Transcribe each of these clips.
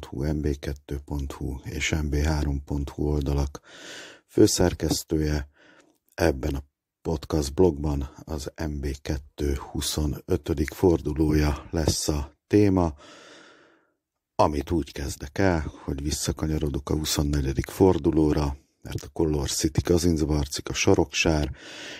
mb2.hu, mb2.hu és mb3.hu oldalak főszerkesztője. Ebben a podcast blogban az MB2 25. fordulója lesz a téma, amit úgy kezdek el, hogy visszakanyarodok a 24. fordulóra, mert a Color City Kazincbarcik, a Soroksár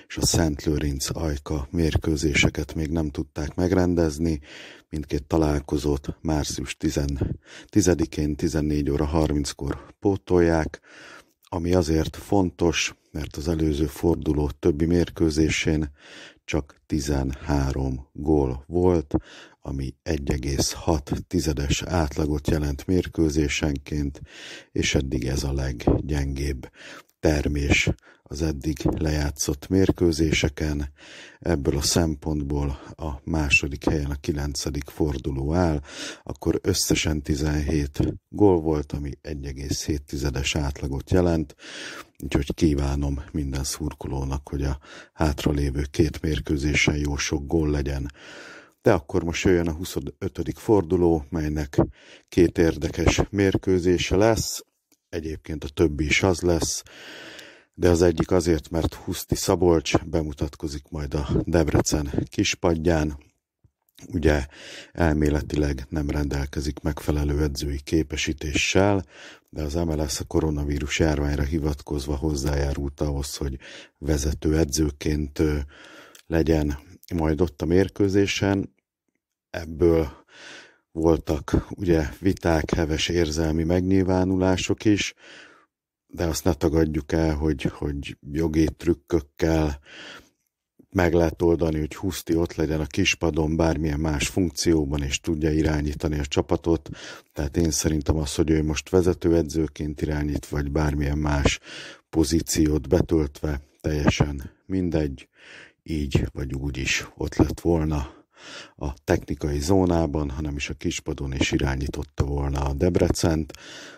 és a Szent Lőrinc Ajka mérkőzéseket még nem tudták megrendezni. Mindkét találkozót március 10-én 14 óra 30-kor pótolják, ami azért fontos, mert az előző forduló többi mérkőzésén csak 13 gól volt, ami 1,6 tizedes átlagot jelent mérkőzésenként, és eddig ez a leggyengébb termés az eddig lejátszott mérkőzéseken. Ebből a szempontból a második helyen a kilencedik forduló áll, akkor összesen 17 gól volt, ami 1,7-es átlagot jelent, úgyhogy kívánom minden szurkolónak, hogy a hátralévő két mérkőzésen jó sok gól legyen. De akkor most jöjjön a 25. forduló, melynek két érdekes mérkőzése lesz, egyébként a többi is az lesz, de az egyik azért, mert Huszti Szabolcs bemutatkozik majd a Debrecen kispadján, ugye elméletileg nem rendelkezik megfelelő edzői képesítéssel, de az MLS a koronavírus járványra hivatkozva hozzájárult ahhoz, hogy vezető edzőként legyen majd ott a mérkőzésen. Ebből voltak ugye viták, heves érzelmi megnyilvánulások is, de azt ne tagadjuk el, hogy, hogy jogi trükkökkel meg lehet oldani, hogy Huszti ott legyen a kispadon bármilyen más funkcióban, és tudja irányítani a csapatot. Tehát én szerintem az, hogy ő most vezetőedzőként irányít, vagy bármilyen más pozíciót betöltve, teljesen mindegy, így vagy úgy is ott lett volna a technikai zónában, hanem is a kispadon is irányította volna a Debrecent,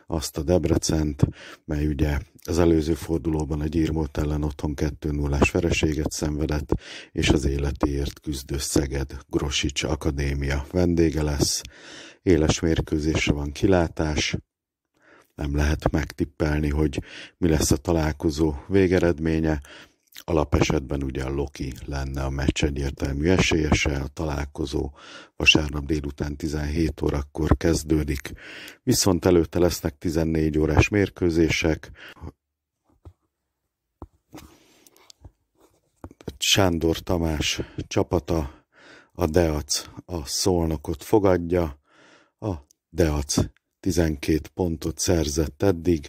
azt a Debrecent, mely ugye az előző fordulóban a Gyirmót ellen otthon 2 0 vereséget szenvedett, és az életéért küzdő Szeged Grosics Akadémia vendége lesz. Éles mérkőzésre van kilátás, nem lehet megtippelni, hogy mi lesz a találkozó végeredménye, Alapesetben ugye Loki lenne a meccs egyértelmű esélyese, a találkozó vasárnap délután 17 órakor kezdődik, viszont előtte lesznek 14 órás mérkőzések, Sándor Tamás csapata, a Deac a Szolnokot fogadja, a Deac 12 pontot szerzett eddig,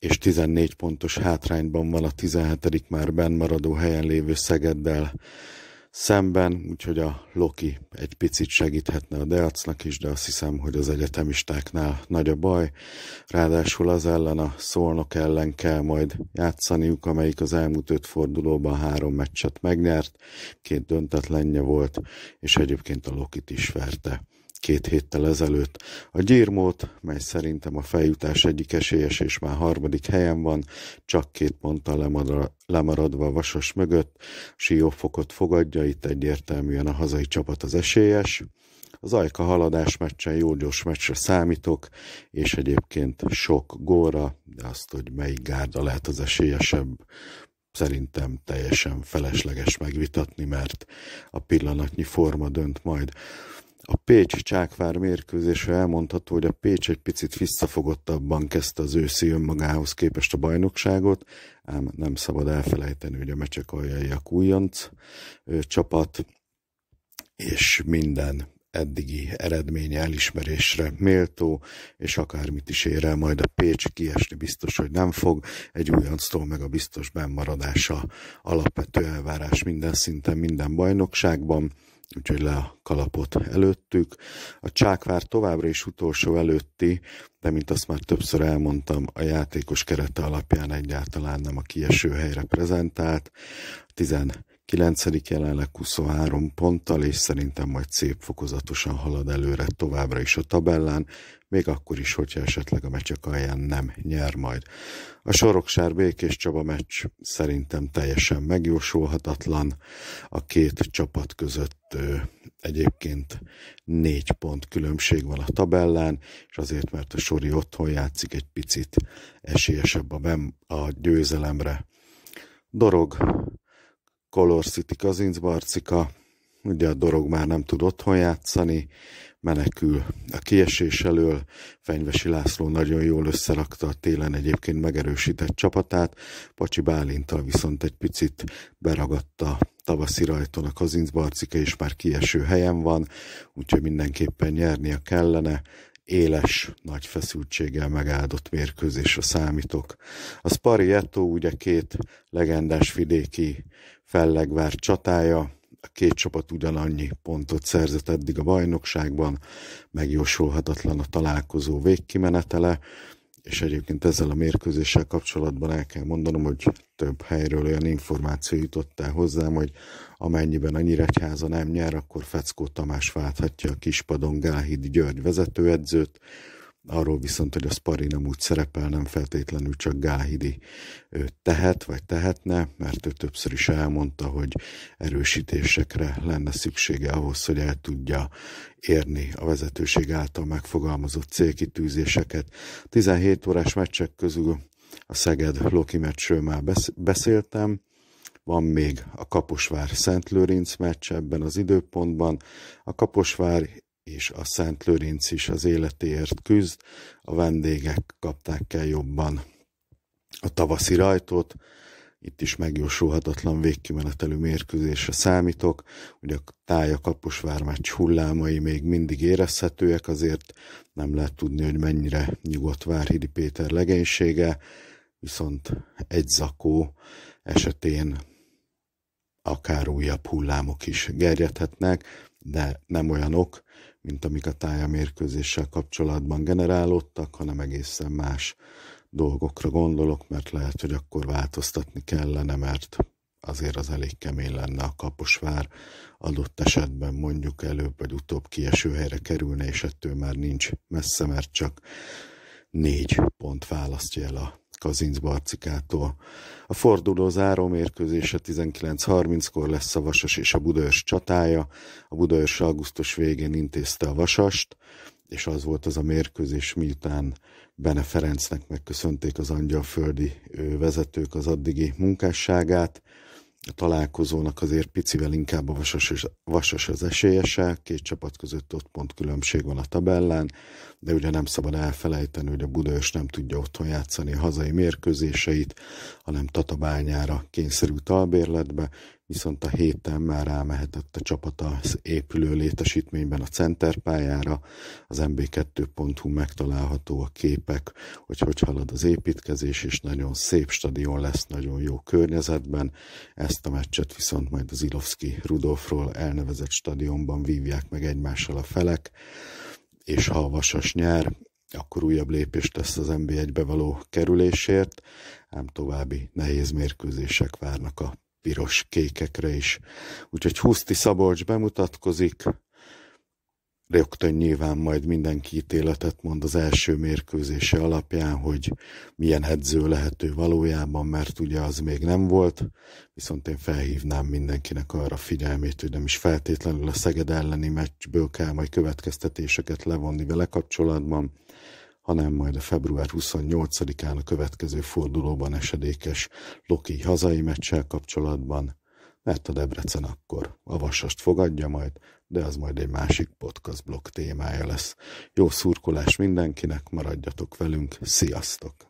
és 14 pontos hátrányban van a 17. már bennmaradó helyen lévő Szegeddel szemben, úgyhogy a Loki egy picit segíthetne a Deacnak is, de azt hiszem, hogy az egyetemistáknál nagy a baj. Ráadásul az ellen a Szolnok ellen kell majd játszaniuk, amelyik az elmúlt öt fordulóban három meccset megnyert, két döntetlenje volt, és egyébként a Lokit is verte két héttel ezelőtt. A Gyirmót, mely szerintem a feljutás egyik esélyes és már harmadik helyen van, csak két ponttal lemaradva a Vasas mögött, Siófokot fogadja, itt egyértelműen a hazai csapat az esélyes. Az Ajka haladás meccsen jó gyors meccsre számítok, és egyébként sok góra, de azt, hogy melyik gárda lehet az esélyesebb, szerintem teljesen felesleges megvitatni, mert a pillanatnyi forma dönt majd. A Pécs-Csákvár mérkőzésre elmondható, hogy a Pécs egy picit visszafogottabban kezdte az őszi önmagához képest a bajnokságot, ám nem szabad elfelejteni, hogy a mecsek aljaiak újonc csapat, és minden eddigi eredménye elismerésre méltó, és akármit is ér el, majd a Pécs kiesni biztos, hogy nem fog. Egy újonctól meg a biztos bennmaradása alapvető elvárás minden szinten, minden bajnokságban úgyhogy le a kalapot előttük. A Csákvár továbbra is utolsó előtti, de mint azt már többször elmondtam, a játékos kerete alapján egyáltalán nem a kieső helyre prezentált. 12 9. jelenleg 23 ponttal, és szerintem majd szép fokozatosan halad előre továbbra is a tabellán, még akkor is, hogyha esetleg a meccsek alján nem nyer majd. A Soroksár Békés Csaba meccs szerintem teljesen megjósolhatatlan. A két csapat között ö, egyébként négy pont különbség van a tabellán, és azért, mert a Sori otthon játszik, egy picit esélyesebb a, bem, a győzelemre. Dorog, Color City Kazincbarcika, ugye a Dorog már nem tud otthon játszani, menekül a kiesés elől. Fenyvesi László nagyon jól összerakta a télen egyébként megerősített csapatát, Pacsi Bálintal viszont egy picit beragadta tavaszi rajton a Kazincbarcika, és már kieső helyen van, úgyhogy mindenképpen nyernia kellene éles, nagy feszültséggel megáldott mérkőzésre számítok. A Spari Eto ugye két legendás vidéki fellegvár csatája, a két csapat ugyanannyi pontot szerzett eddig a bajnokságban, megjósolhatatlan a találkozó végkimenetele, és egyébként ezzel a mérkőzéssel kapcsolatban el kell mondanom, hogy több helyről olyan információ jutott el hozzám, hogy amennyiben a Nyíregyháza nem nyer, akkor Feckó Tamás válthatja a kispadon Gáhidi György vezetőedzőt, Arról viszont, hogy a Spari nem úgy szerepel, nem feltétlenül csak Gáhidi tehet, vagy tehetne, mert ő többször is elmondta, hogy erősítésekre lenne szüksége ahhoz, hogy el tudja érni a vezetőség által megfogalmazott célkitűzéseket. 17 órás meccsek közül a Szeged Loki meccsről már beszéltem, van még a Kaposvár Szent Lőrinc meccs ebben az időpontban. A Kaposvár és a Szent Lőrinc is az életéért küzd, a vendégek kapták el jobban a tavaszi rajtot, itt is megjósolhatatlan végkimenetelő mérkőzésre számítok, ugye a tája Kaposvár meccs hullámai még mindig érezhetőek, azért nem lehet tudni, hogy mennyire nyugodt Várhidi Péter legénysége, viszont egy zakó esetén akár újabb hullámok is gerjedhetnek, de nem olyanok, mint amik a tájamérkőzéssel kapcsolatban generálódtak, hanem egészen más dolgokra gondolok, mert lehet, hogy akkor változtatni kellene, mert azért az elég kemény lenne a kaposvár. Adott esetben mondjuk előbb vagy utóbb kieső helyre kerülne, és ettől már nincs messze, mert csak négy pont választja el a Kazinc Barcikától. A forduló záró mérkőzése 19.30-kor lesz a Vasas és a Budaörs csatája. A Budaörs augusztus végén intézte a Vasast, és az volt az a mérkőzés, miután Bene Ferencnek megköszönték az angyalföldi vezetők az addigi munkásságát, találkozónak azért picivel inkább a vasas, vasas az esélyese, két csapat között ott pont különbség van a tabellán, de ugye nem szabad elfelejteni, hogy a Budaörs nem tudja otthon játszani a hazai mérkőzéseit, hanem Tatabányára kényszerült albérletbe, viszont a héten már rámehetett a csapat az épülő létesítményben a centerpályára, az mb2.hu megtalálható a képek, hogy hogy halad az építkezés, és nagyon szép stadion lesz, nagyon jó környezetben. Ezt a meccset viszont majd az Ilovski Rudolfról elnevezett stadionban vívják meg egymással a felek, és ha a Vasas nyer, akkor újabb lépést tesz az NB1-be való kerülésért, ám további nehéz mérkőzések várnak a piros kékekre is. Úgyhogy Huszti Szabolcs bemutatkozik, rögtön nyilván majd mindenki ítéletet mond az első mérkőzése alapján, hogy milyen edző lehető valójában, mert ugye az még nem volt, viszont én felhívnám mindenkinek arra figyelmét, hogy nem is feltétlenül a Szeged elleni meccsből kell majd következtetéseket levonni vele kapcsolatban, hanem majd a február 28-án a következő fordulóban esedékes Loki hazai meccsel kapcsolatban, mert a Debrecen akkor a Vasast fogadja majd, de az majd egy másik podcast blog témája lesz. Jó szurkolás mindenkinek, maradjatok velünk, sziasztok!